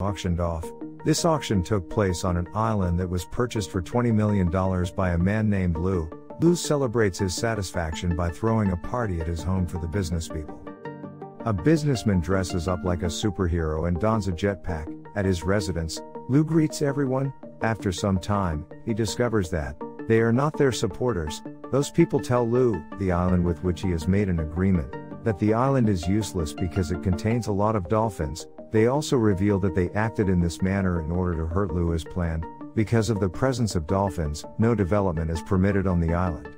auctioned off. This auction took place on an island that was purchased for $20 million by a man named Lou. Lou celebrates his satisfaction by throwing a party at his home for the business people. A businessman dresses up like a superhero and dons a jetpack. At his residence, Lou greets everyone. After some time, he discovers that they are not their supporters. Those people tell Lou, the island with which he has made an agreement, that the island is useless because it contains a lot of dolphins. They also reveal that they acted in this manner in order to hurt Lou as planned. Because of the presence of dolphins, no development is permitted on the island.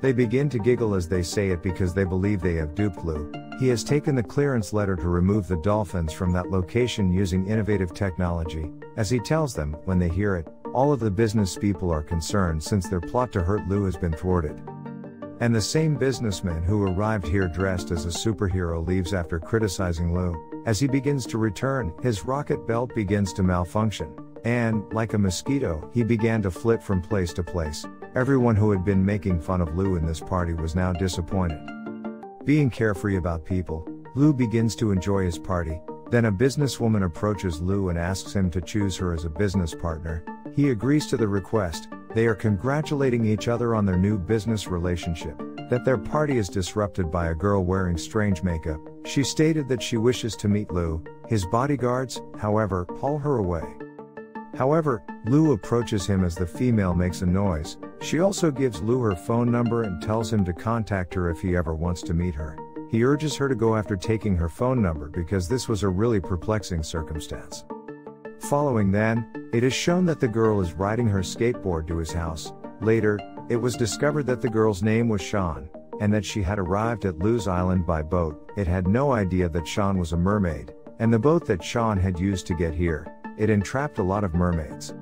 They begin to giggle as they say it because they believe they have duped Lou. He has taken the clearance letter to remove the dolphins from that location using innovative technology. As he tells them, when they hear it, all of the business people are concerned since their plot to hurt Lou has been thwarted. And the same businessman who arrived here dressed as a superhero leaves after criticizing Lou. As he begins to return, his rocket belt begins to malfunction. And, like a mosquito, he began to flit from place to place. Everyone who had been making fun of Lou in this party was now disappointed. Being carefree about people, Lou begins to enjoy his party. Then a businesswoman approaches Lou and asks him to choose her as a business partner. He agrees to the request, they are congratulating each other on their new business relationship. That their party is disrupted by a girl wearing strange makeup. She stated that she wishes to meet Lou. His bodyguards, however, haul her away. However, Lou approaches him as the female makes a noise. She also gives Lou her phone number and tells him to contact her if he ever wants to meet her. He urges her to go after taking her phone number because this was a really perplexing circumstance. Following then, it is shown that the girl is riding her skateboard to his house. Later, it was discovered that the girl's name was Sean, and that she had arrived at Lou's Island by boat. It had no idea that Sean was a mermaid, and the boat that Sean had used to get here, it entrapped a lot of mermaids.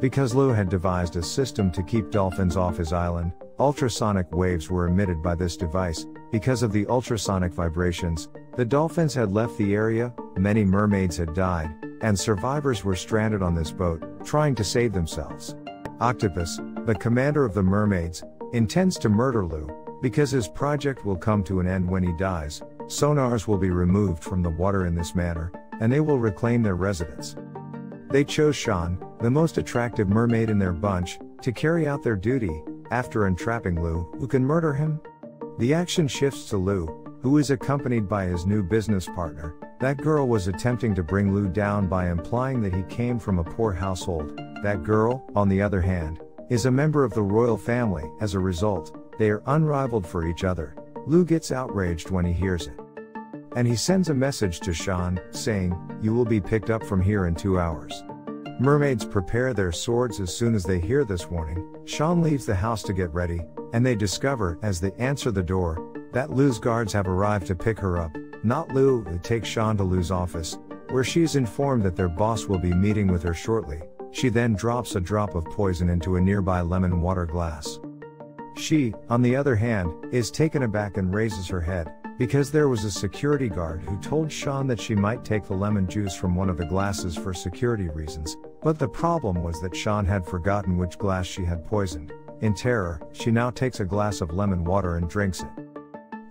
Because Lou had devised a system to keep dolphins off his island, ultrasonic waves were emitted by this device. Because of the ultrasonic vibrations, the dolphins had left the area, many mermaids had died, and survivors were stranded on this boat, trying to save themselves. Octopus, the commander of the mermaids, intends to murder Lou, because his project will come to an end when he dies. Sonars will be removed from the water in this manner, and they will reclaim their residence. They chose Sean, the most attractive mermaid in their bunch, to carry out their duty, after entrapping Lou, who can murder him. The action shifts to Lou, who is accompanied by his new business partner, that girl was attempting to bring Lou down by implying that he came from a poor household. That girl, on the other hand, is a member of the royal family. As a result, they are unrivaled for each other. Lou gets outraged when he hears it. And he sends a message to Sean, saying, You will be picked up from here in two hours. Mermaids prepare their swords as soon as they hear this warning. Sean leaves the house to get ready, and they discover, as they answer the door, that Lou's guards have arrived to pick her up. Not Lou, who takes Sean to Lou's office, where she is informed that their boss will be meeting with her shortly. She then drops a drop of poison into a nearby lemon water glass. She, on the other hand, is taken aback and raises her head, because there was a security guard who told Sean that she might take the lemon juice from one of the glasses for security reasons, but the problem was that Sean had forgotten which glass she had poisoned. In terror, she now takes a glass of lemon water and drinks it.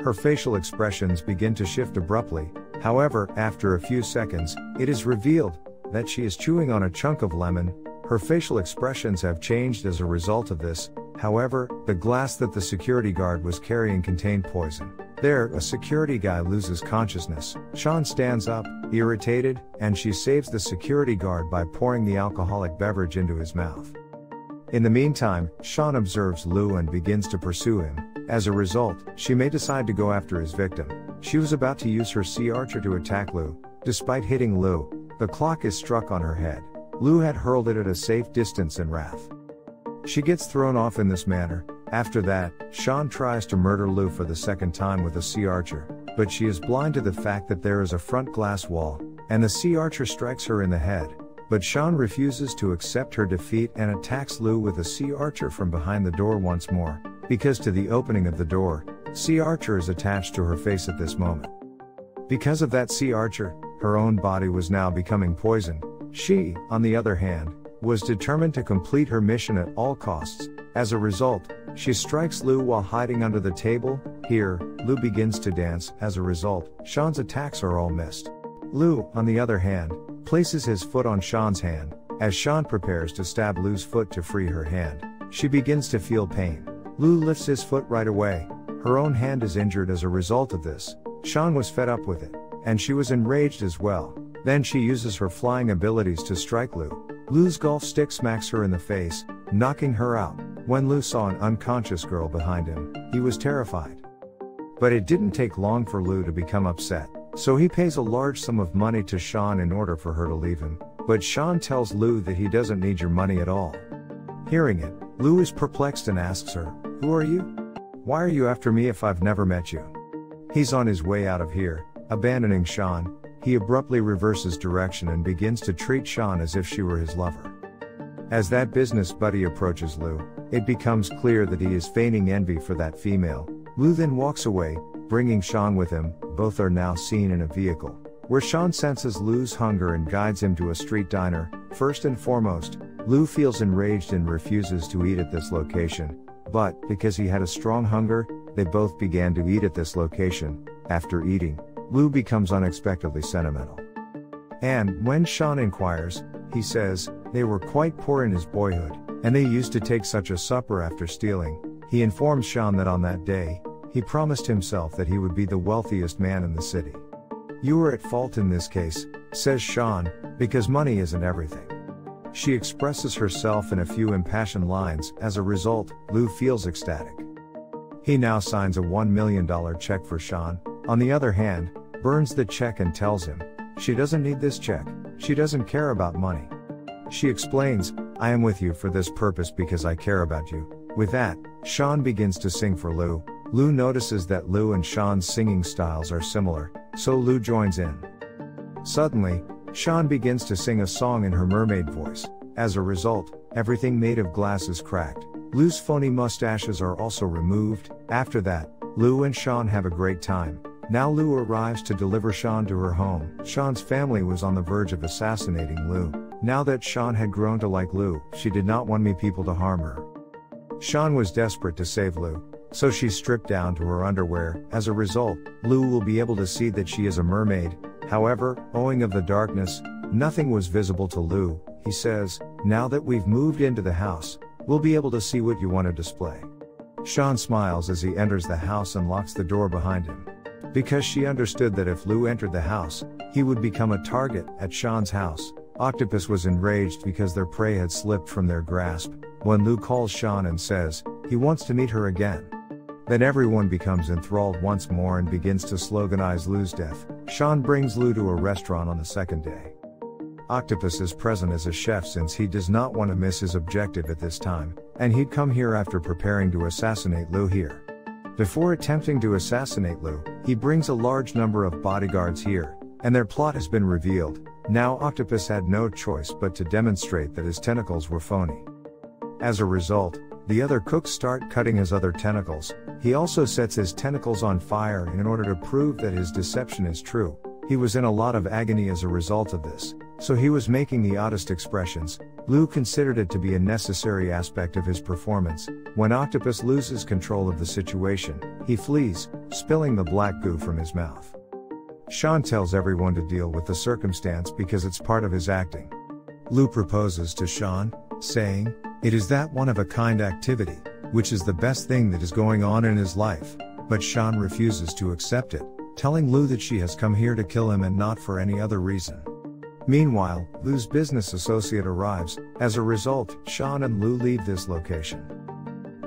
Her facial expressions begin to shift abruptly, however, after a few seconds, it is revealed that she is chewing on a chunk of lemon. Her facial expressions have changed as a result of this, however, the glass that the security guard was carrying contained poison. There, a security guy loses consciousness. Sean stands up, irritated, and she saves the security guard by pouring the alcoholic beverage into his mouth. In the meantime, Sean observes Lou and begins to pursue him. As a result, she may decide to go after his victim. She was about to use her sea urchin to attack Lou. Despite hitting Lou, the clock is struck on her head. Lou had hurled it at a safe distance in wrath. She gets thrown off in this manner. After that, Sean tries to murder Lou for the second time with a sea urchin, but she is blind to the fact that there is a front glass wall, and the sea urchin strikes her in the head. But Sean refuses to accept her defeat and attacks Lou with a sea urchin from behind the door once more because to the opening of the door, Sea Urchin is attached to her face at this moment. Because of that Sea Urchin, her own body was now becoming poisoned. She, on the other hand, was determined to complete her mission at all costs. As a result, she strikes Lou while hiding under the table. Here, Lou begins to dance. As a result, Sean's attacks are all missed. Lou, on the other hand, places his foot on Sean's hand. As Sean prepares to stab Lou's foot to free her hand, she begins to feel pain. Lou lifts his foot right away. Her own hand is injured as a result of this. Sean was fed up with it, and she was enraged as well. Then she uses her flying abilities to strike Lou. Lou's golf stick smacks her in the face, knocking her out. When Lou saw an unconscious girl behind him, he was terrified. But it didn't take long for Lou to become upset, so he pays a large sum of money to Sean in order for her to leave him. But Sean tells Lou that he doesn't need your money at all. Hearing it, Lou is perplexed and asks her, Who are you? Why are you after me if I've never met you? He's on his way out of here, abandoning Sean, he abruptly reverses direction and begins to treat Sean as if she were his lover. As that business buddy approaches Lou, it becomes clear that he is feigning envy for that female. Lou then walks away, bringing Sean with him, both are now seen in a vehicle, where Sean senses Lou's hunger and guides him to a street diner. First and foremost, Lou feels enraged and refuses to eat at this location, but, because he had a strong hunger, they both began to eat at this location. After eating, Lou becomes unexpectedly sentimental. And, when Sean inquires, he says, they were quite poor in his boyhood, and they used to take such a supper after stealing. He informs Sean that on that day, he promised himself that he would be the wealthiest man in the city. You are at fault in this case, says Sean, because money isn't everything. She expresses herself in a few impassioned lines, as a result, Lou feels ecstatic. He now signs a $1 million check for Sean, on the other hand, burns the check and tells him, she doesn't need this check, she doesn't care about money. She explains, I am with you for this purpose because I care about you. With that, Sean begins to sing for Lou. Lou notices that Lou and Sean's singing styles are similar, so Lou joins in. Suddenly, Sean begins to sing a song in her mermaid voice. As a result, everything made of glass is cracked. Lou's phony mustaches are also removed. After that, Lou and Sean have a great time. Now Lou arrives to deliver Sean to her home. Sean's family was on the verge of assassinating Lou. Now that Sean had grown to like Lou, she did not want me people to harm her. Sean was desperate to save Lou, so she stripped down to her underwear. As a result, Lou will be able to see that she is a mermaid. However, owing of the darkness, nothing was visible to Lou, He says, Now that we've moved into the house, we'll be able to see what you want to display. Sean smiles as he enters the house and locks the door behind him. Because she understood that if Lou entered the house, he would become a target at Sean's house. Octopus was enraged because their prey had slipped from their grasp. When Lou calls Sean and says, he wants to meet her again. Then everyone becomes enthralled once more and begins to sloganize Lou's death. Sean brings Lou to a restaurant on the second day. Octopus is present as a chef since he does not want to miss his objective at this time, and he'd come here after preparing to assassinate Lou here. Before attempting to assassinate Lou, he brings a large number of bodyguards here, and their plot has been revealed. Now Octopus had no choice but to demonstrate that his tentacles were phony. As a result, the other cooks start cutting his other tentacles. He also sets his tentacles on fire in order to prove that his deception is true. He was in a lot of agony as a result of this, so he was making the oddest expressions. Lou considered it to be a necessary aspect of his performance. When Octopus loses control of the situation, he flees, spilling the black goo from his mouth. Sean tells everyone to deal with the circumstance because it's part of his acting. Lou proposes to Sean, saying, It is that one of a kind activity, which is the best thing that is going on in his life. But Sean refuses to accept it, telling Lou that she has come here to kill him and not for any other reason. Meanwhile, Lou's business associate arrives. As a result, Sean and Lou leave this location.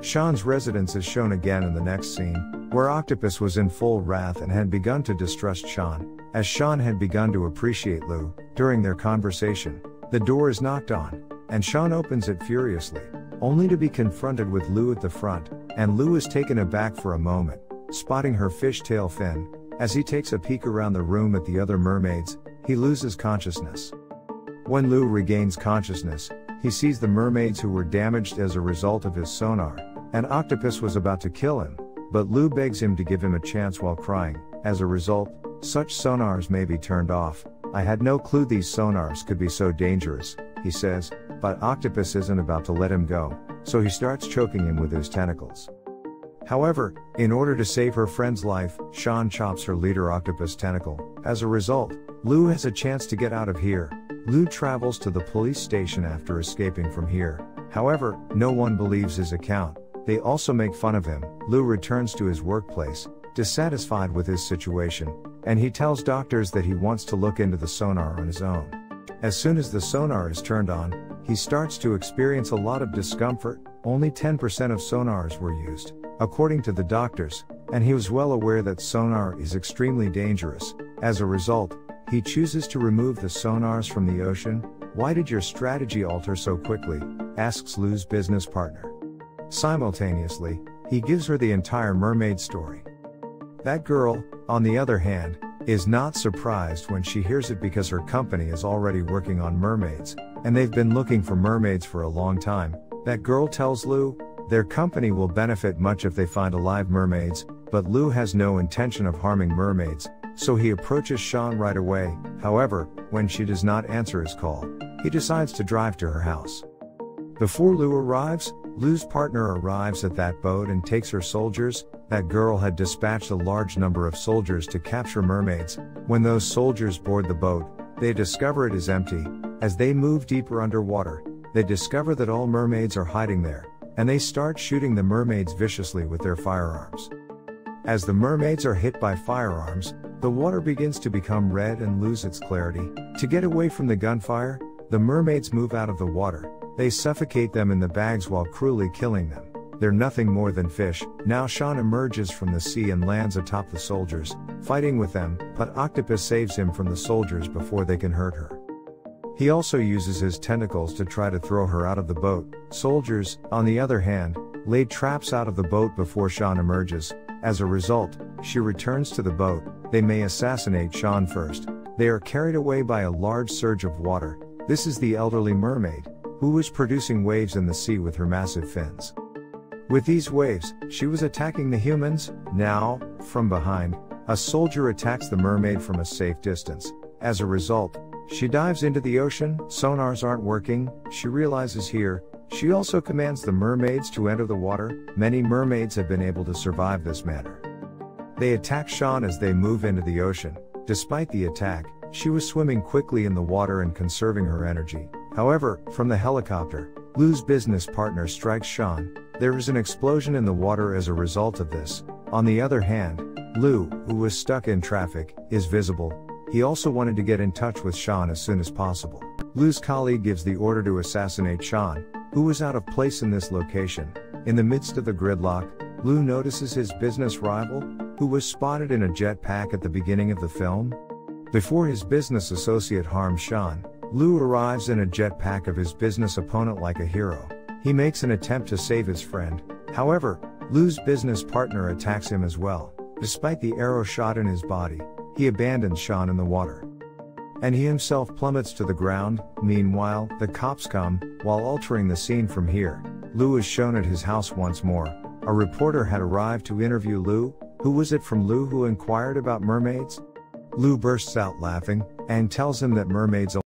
Sean's residence is shown again in the next scene, where Octopus was in full wrath and had begun to distrust Sean. As Sean had begun to appreciate Lou, during their conversation, the door is knocked on, and Sean opens it furiously, only to be confronted with Lou at the front, and Lou is taken aback for a moment, spotting her fishtail fin. As he takes a peek around the room at the other mermaids, he loses consciousness. When Lou regains consciousness, he sees the mermaids who were damaged as a result of his sonar, An Octopus was about to kill him, but Lou begs him to give him a chance while crying. As a result, such sonars may be turned off. I had no clue these sonars could be so dangerous, he says, but Octopus isn't about to let him go, so he starts choking him with his tentacles. However, in order to save her friend's life, Sean chops her leader Octopus tentacle. As a result, Lou has a chance to get out of here. Lou travels to the police station after escaping from here. However, no one believes his account. They also make fun of him. Lou returns to his workplace, dissatisfied with his situation, and he tells doctors that he wants to look into the sonar on his own. As soon as the sonar is turned on, he starts to experience a lot of discomfort. Only 10% of sonars were used, according to the doctors, and he was well aware that sonar is extremely dangerous. As a result, he chooses to remove the sonars from the ocean. Why did your strategy alter so quickly? asks Lou's business partner. Simultaneously, he gives her the entire mermaid story. That girl, on the other hand, is not surprised when she hears it because her company is already working on mermaids, and they've been looking for mermaids for a long time. That girl tells Lou, their company will benefit much if they find alive mermaids, but Lou has no intention of harming mermaids, so he approaches Sean right away. However, when she does not answer his call, he decides to drive to her house. Before Lou arrives, Lou's partner arrives at that boat and takes her soldiers. That girl had dispatched a large number of soldiers to capture mermaids. When those soldiers board the boat, they discover it is empty. As they move deeper underwater, they discover that all mermaids are hiding there, and they start shooting the mermaids viciously with their firearms. As the mermaids are hit by firearms, the water begins to become red and lose its clarity. To get away from the gunfire, the mermaids move out of the water. They suffocate them in the bags while cruelly killing them. They're nothing more than fish. Now Sean emerges from the sea and lands atop the soldiers, fighting with them, but Octopus saves him from the soldiers before they can hurt her. He also uses his tentacles to try to throw her out of the boat. Soldiers, on the other hand, laid traps out of the boat before Sean emerges. As a result, she returns to the boat. They may assassinate Sean first. They are carried away by a large surge of water. This is the elderly mermaid, who was producing waves in the sea with her massive fins. With these waves, she was attacking the humans. Now, from behind, a soldier attacks the mermaid from a safe distance. As a result, she dives into the ocean, sonars aren't working, she realizes here, she also commands the mermaids to enter the water. Many mermaids have been able to survive this manner. They attack Sean as they move into the ocean. Despite the attack, she was swimming quickly in the water and conserving her energy. However, from the helicopter, Lou's business partner strikes Sean. There is an explosion in the water as a result of this. On the other hand, Lou, who was stuck in traffic, is visible. He also wanted to get in touch with Sean as soon as possible. Lou's colleague gives the order to assassinate Sean, who was out of place in this location. In the midst of the gridlock, Lou notices his business rival, who was spotted in a jetpack at the beginning of the film. Before his business associate harms Sean, Lou arrives in a jetpack of his business opponent like a hero. He makes an attempt to save his friend. However, Lou's business partner attacks him as well. Despite the arrow shot in his body, he abandons Sean in the water. And he himself plummets to the ground. Meanwhile, the cops come, while altering the scene from here. Lou is shown at his house once more. A reporter had arrived to interview Lou. Who was it from Lou who inquired about mermaids? Lou bursts out laughing, and tells him that mermaids